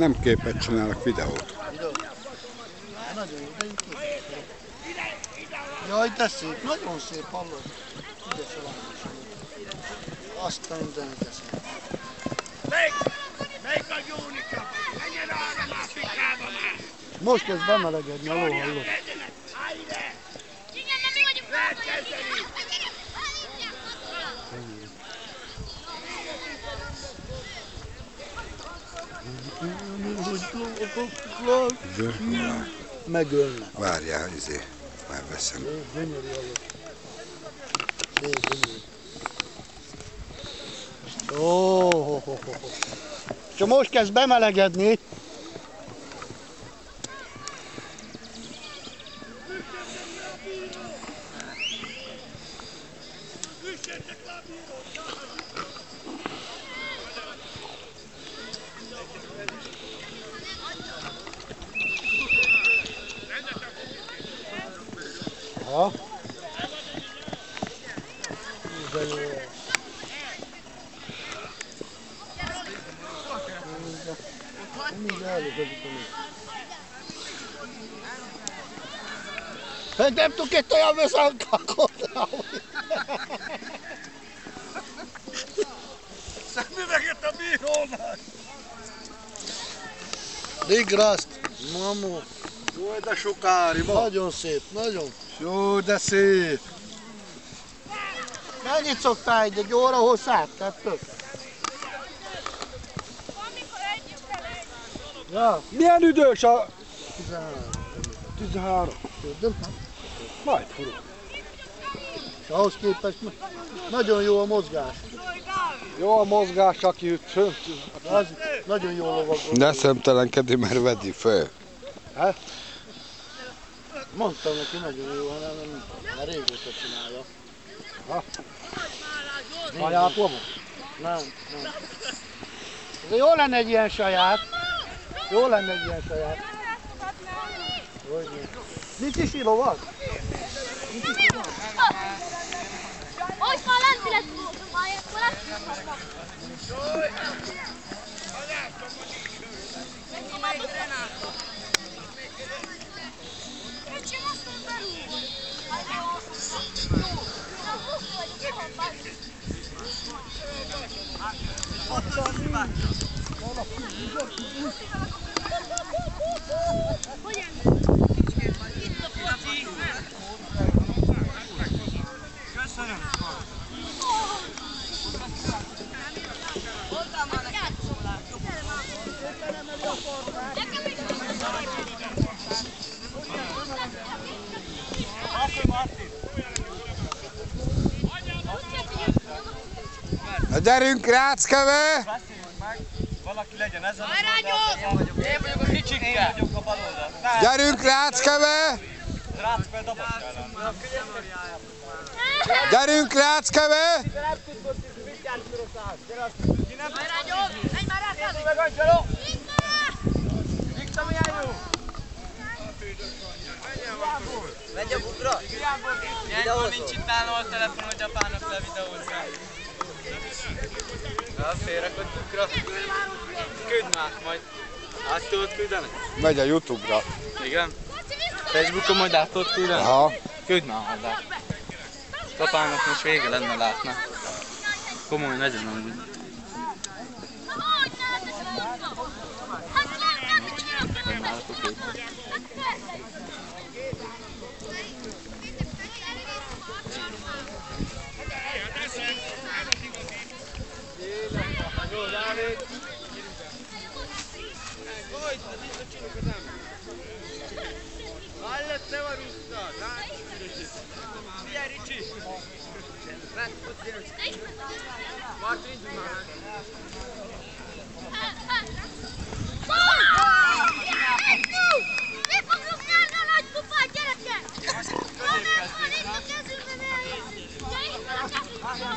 Nem képet csinálok, videót. Nagyon jó, de Jaj, de szép, nagyon szép, hallod? Fel a Azt a minden, de szép. Melyik? Melyik a Jónika? Menjen arra már fikába már! Most kezd bemelegedni a ló, hallod? Legyenek! Állj ide! Igen, mert mi vagyunk Lehet kezdeni! De, Megölnek. várjál, izé, már veszem. Gyönyörű. Ó, ho, ho, ho, ho. Csak most kezd bemelegedni. Ha? De jó. Mindig előkezik a nő. Hát nem tudok egy olyan veszalkakot. Szemüveget a bírónak! Ligraszt, mamu. Jó, de sokári, Nagyon szép, nagyon. Jó, de szép. Mennyit szoktál egy, egy óra hosszát? Kettő? Ja, Milyen üdös a 13. 13? Tudom. Majd furul. És ahhoz képest nagyon jó a mozgás. Jó a mozgás, aki fönt. Az nagyon jó lovagol. Ne szemtelenkedj, mert vedi föl. Mondtam neki, nagyon jó, hanem nem, már régóta csinálja. Saját lovon? Nem, nem. De jó lenne egy ilyen saját. Jó lenne egy ilyen saját. Hogy mi? Nincs is lovag? Hogyha lenti lett volna, akkor azt Na gyerünk, Ráckeve! Valaki legyen ezen az oldalon, én vagyok, én vagyok a kicsike. Én vagyok a bal oldal. Ne, Gyerünk, Ráckeve! Rácpel dobos kell lenni. Gyerünk, Ráckeve! Menj már rá, meg Angelo! Viktor, mi járjunk? Megy a bukra? Ilyenkor nincs itt nálam a telefon, hogy apának levideózzák. Ja, félrakott bukra. Küld már, majd. Át tudod küldeni? Megy a Youtube-ra. Igen. Facebookon majd át tudod küldeni? Aha. Küld már hozzá. Apának most vége lenne látna. Komoly legyen amúgy. Nem Let's go! Van a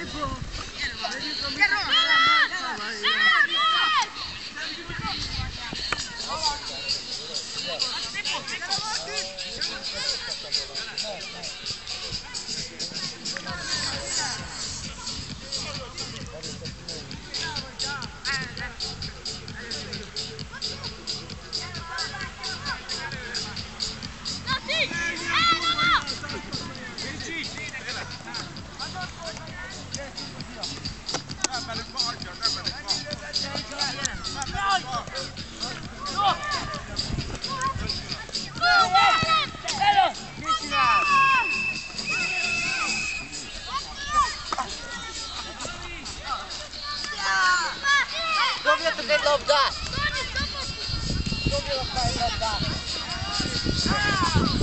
April. Get her off. 一二一二